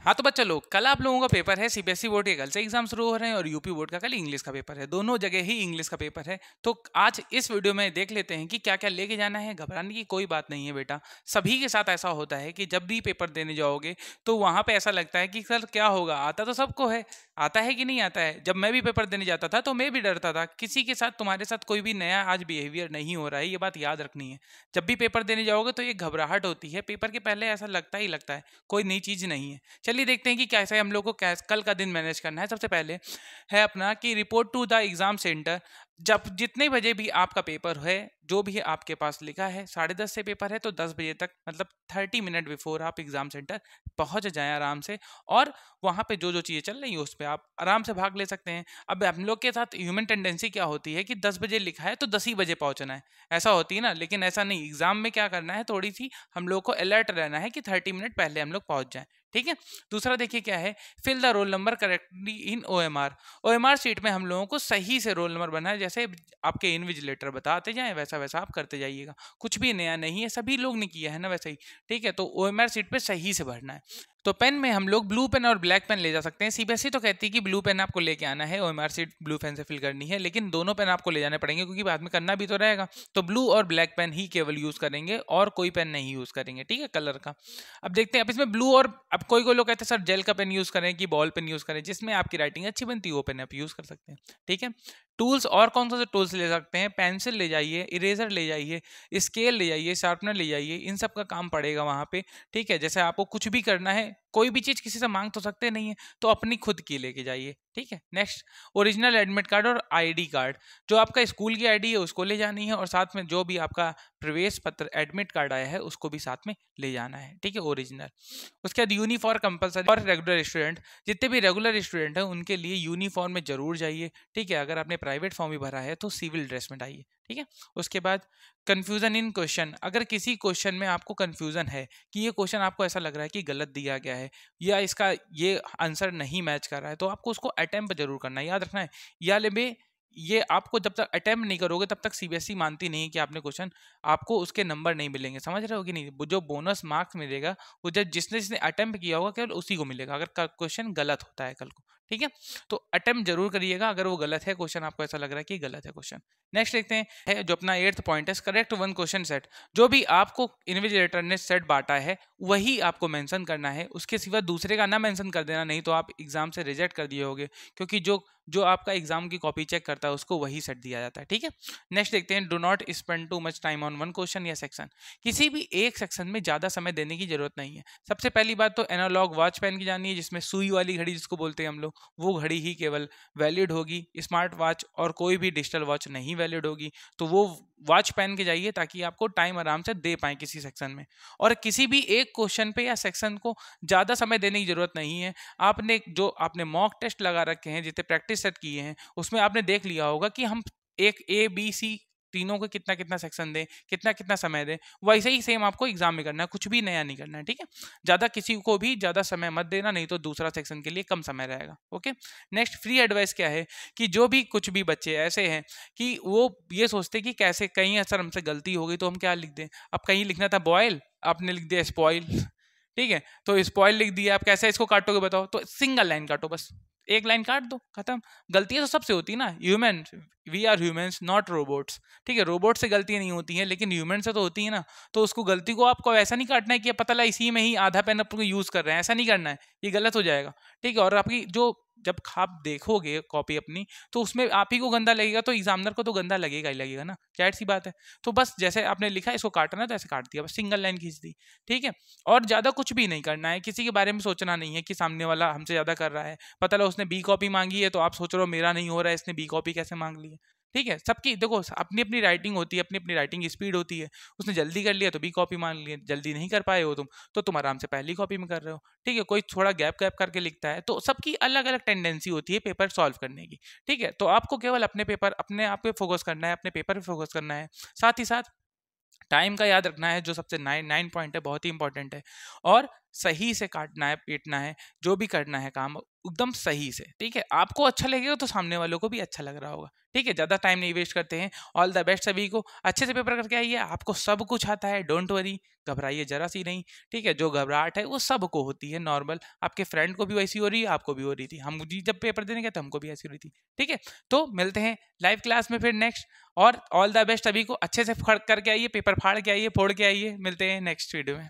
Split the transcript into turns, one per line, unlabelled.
हाँ तो बच्चा लोग, कल आप लोगों का पेपर है सीबीएसई बोर्ड के कल से एग्ज़ाम शुरू हो रहे हैं और यूपी बोर्ड का कल इंग्लिश का पेपर है। दोनों जगह ही इंग्लिश का पेपर है। तो आज इस वीडियो में देख लेते हैं कि क्या क्या लेके जाना है। घबराने की कोई बात नहीं है बेटा। सभी के साथ ऐसा होता है कि जब भी पेपर देने जाओगे तो वहाँ पर ऐसा लगता है कि सर, क्या होगा? आता तो सबको है। आता है कि नहीं आता है? जब मैं भी पेपर देने जाता था तो मैं भी डरता था। किसी के साथ, तुम्हारे साथ कोई भी नया आज बिहेवियर नहीं हो रहा है, ये बात याद रखनी है। जब भी पेपर देने जाओगे तो ये घबराहट होती है। पेपर के पहले ऐसा लगता ही लगता है, कोई नई चीज़ नहीं है। चलिए देखते हैं कि कैसे हम लोग को कल का दिन मैनेज करना है। सबसे पहले है अपना कि report to the exam center जब जितने बजे भी आपका पेपर है जो भी आपके पास लिखा है, साढ़े दस से पेपर है तो दस बजे तक मतलब थर्टी मिनट बिफोर आप एग्ज़ाम सेंटर पहुँच जाएँ आराम से और वहाँ पे जो जो चीज़ें चल रही है उस पर आप आराम से भाग ले सकते हैं। अब हम लोग के साथ ह्यूमन टेंडेंसी क्या होती है कि दस बजे लिखा है तो दस ही बजे पहुँचना है। ऐसा होती है ना, लेकिन ऐसा नहीं, एग्ज़ाम में क्या करना है थोड़ी सी हम लोग को अलर्ट रहना है कि थर्टी मिनट पहले हम लोग पहुँच जाएँ, ठीक है? दूसरा देखिए क्या है fill the roll number correctly in O M R O M R sheet में हम लोगों को सही से रोल नंबर बनना है जैसे आपके इनविजिलेटर बताते जाएँ, वैसा वैसा आप करते जाइएगा। कुछ भी नया नहीं है, सभी लोग ने किया है ना वैसे ही, ठीक है? तो ओ एम सीट पर सही से भरना है। तो पेन में हम लोग ब्लू पेन और ब्लैक पेन ले जा सकते हैं। सीबीएसई तो कहती है कि ब्लू पेन आपको लेके आना है ओ सीट ब्लू पेन से फिल करनी है, लेकिन दोनों पेन आपको ले जाने पड़ेंगे क्योंकि बाद में करना भी तो रहेगा। तो ब्लू और ब्लैक पेन ही केवल यूज़ करेंगे और कोई पेन नहीं यूज़ करेंगे, ठीक है, कलर का। अब देखते हैं, अब इसमें ब्लू और, अब कोई कोई लोग कहते हैं, सर, जेल का पेन यूज़ करें कि बॉल पेन यूज़ करें? जिसमें आपकी राइटिंग अच्छी बनती है, वो पेन आप यूज़ कर सकते हैं, ठीक है। टूल्स, और कौन सा टूल्स ले सकते हैं? पेंसिल ले जाइए, इरेजर ले जाइए, स्केल ले जाइए, शार्पनर ले जाइए, इन सब का काम पड़ेगा वहाँ पे, ठीक है। जैसे आपको कुछ भी करना है Okay कोई भी चीज़ किसी से मांग तो सकते नहीं है तो अपनी खुद की लेके जाइए, ठीक है? नेक्स्ट ओरिजिनल एडमिट कार्ड और आईडी कार्ड जो आपका स्कूल की आईडी है, उसको ले जानी है और साथ में जो भी आपका प्रवेश पत्र एडमिट कार्ड आया है, उसको भी साथ में ले जाना है, ठीक है? ओरिजिनल उसके बाद यूनिफॉर्म कंपलसरी और रेगुलर स्टूडेंट जितने भी रेगुलर स्टूडेंट हैं, उनके लिए यूनिफॉर्म में ज़रूर जाइए, ठीक है? अगर आपने प्राइवेट फॉर्म भी भरा है तो सिविल ड्रेस में जाइए ठीक है? उसके बाद कन्फ्यूज़न इन क्वेश्चन अगर किसी क्वेश्चन में आपको कन्फ्यूज़न है कि ये क्वेश्चन आपको ऐसा लग रहा है कि गलत दिया गया है या इसका ये आंसर नहीं मैच कर रहा है तो आपको उसको अटैम्प ज़रूर करना है। याद रखना है, या ले ये आपको जब तक अटैम्प्ट नहीं करोगे, तब तक सीबीएसई e मानती नहीं कि आपने क्वेश्चन, आपको उसके नंबर नहीं मिलेंगे। समझ रहे हो कि नहीं? जो बोनस मार्क्स मिलेगा, वो जब जिसने जिसने अटैम्प्ट किया होगा, केवल उसी को मिलेगा, अगर क्वेश्चन गलत होता है कल को, ठीक है? तो अटेम्प्ट ज़रूर करिएगा, अगर वो गलत है क्वेश्चन, आपको ऐसा लग रहा है कि गलत है क्वेश्चन। नेक्स्ट देखते हैं जो अपना एट्थ पॉइंट है करेक्ट वन क्वेश्चन सेट। जो भी आपको इन्विजिलेटर ने सेट बांटा है, वही आपको मेंशन करना है। उसके सिवा दूसरे का ना मेंशन कर देना, नहीं तो आप एग्ज़ाम से रिजेक्ट कर दिए होगे, क्योंकि जो जो आपका एग्ज़ाम की कॉपी चेक करता है, उसको वही सेट दिया जाता है, ठीक है? नेक्स्ट देखते हैं do not spend too much time on one question या सेक्शन किसी भी एक सेक्शन में ज़्यादा समय देने की ज़रूरत नहीं है। सबसे पहली बात तो एनालॉग वॉच पहन की जानी है, जिसमें सुई वाली घड़ी जिसको बोलते हैं हम लोग, वो घड़ी ही केवल वैलिड होगी। स्मार्ट वॉच और कोई भी डिजिटल वॉच नहीं वैलिड होगी तो वो वॉच पहन के जाइए ताकि आपको टाइम आराम से दे पाए किसी सेक्शन में। और किसी भी एक क्वेश्चन पे या सेक्शन को ज़्यादा समय देने की ज़रूरत नहीं है। आपने जो आपने मॉक टेस्ट लगा रखे हैं, जितने प्रैक्टिस सेट किए हैं, उसमें आपने देख लिया होगा कि हम एक ए, बी, सी तीनों को कितना कितना सेक्शन दें कितना कितना समय दें, वैसे ही सेम आपको एग्ज़ाम में करना है, कुछ भी नया नहीं करना है, ठीक है? ज़्यादा किसी को भी ज़्यादा समय मत देना, नहीं तो दूसरा सेक्शन के लिए कम समय रहेगा, ओके? नेक्स्ट फ्री एडवाइस क्या है? कि जो भी कुछ भी बच्चे ऐसे हैं कि वो ये सोचते कि कैसे कहीं असर हमसे गलती हो गई तो हम क्या लिख दें? अब कहीं लिखना था बॉयल आपने लिख दिया स्पॉइल ठीक है? तो स्पॉइल लिख दिया, आप कैसे इसको काटोगे बताओ? तो सिंगल लाइन काटो बस। एक लाइन काट दो, खत्म। गलतियाँ तो सबसे होती है ना human we are humans not robots ठीक है रोबोट से गलतियाँ नहीं होती हैं, लेकिन ह्यूमन से तो होती है ना। तो उसको गलती को आपको ऐसा नहीं काटना है कि पता लगा इसी में ही आधा पेन आपको यूज़ कर रहे हैं, ऐसा नहीं करना है, ये गलत हो जाएगा। ठीक है, और आपकी जो जब आप देखोगे कॉपी अपनी तो उसमें आप ही को गंदा लगेगा तो एग्जामिनर को तो गंदा लगेगा ही लगेगा ना ज़ाहिर सी बात है। तो बस जैसे आपने लिखा, इसको काटना तो ऐसे काट दिया, बस सिंगल लाइन खींच दी, ठीक है? और ज़्यादा कुछ भी नहीं करना है, किसी के बारे में सोचना नहीं है कि सामने वाला हमसे ज़्यादा कर रहा है। पता लगा उसने बी कॉपी मांगी है तो आप सोच रहे हो मेरा नहीं हो रहा है, इसने बी कॉपी कैसे मांग ली है? ठीक है? सबकी, देखो अपनी अपनी राइटिंग होती है अपनी अपनी राइटिंग स्पीड होती है। उसने जल्दी कर लिया तो भी कॉपी मान लिया, जल्दी नहीं कर पाए हो तुम तो तुम आराम से पहली कॉपी में कर रहे हो। ठीक है? कोई थोड़ा गैप गैप करके लिखता है तो सबकी अलग अलग टेंडेंसी होती है पेपर सॉल्व करने की। ठीक है? तो आपको केवल अपने पेपर अपने आप पे फोकस करना है, अपने पेपर पर फोकस करना है। साथ ही साथ टाइम का याद रखना है, जो सबसे नाइन नाइन पॉइंट है, बहुत ही इंपॉर्टेंट है। और सही से काटना है, पीटना है, जो भी करना है काम, एकदम सही से, ठीक है? आपको अच्छा लगेगा तो सामने वालों को भी अच्छा लग रहा होगा, ठीक है? ज़्यादा टाइम नहीं वेस्ट करते हैं ऑल द बेस्ट सभी को, अच्छे से पेपर करके आइए, आपको सब कुछ आता है डोंट वरी घबराइए जरा सी नहीं, ठीक है? जो घबराहट है, वो सबको होती है नॉर्मल आपके फ्रेंड को भी वैसी हो रही है आपको भी हो रही थी, हम जब पेपर देने गए तो हमको भी ऐसी हो रही थी, ठीक है? तो मिलते हैं लाइव क्लास में फिर नेक्स्ट और ऑल द बेस्ट अभी को, अच्छे से करके आइए पेपर फाड़ के आइए, फोड़ के आइए, मिलते हैं नेक्स्ट वीडियो में।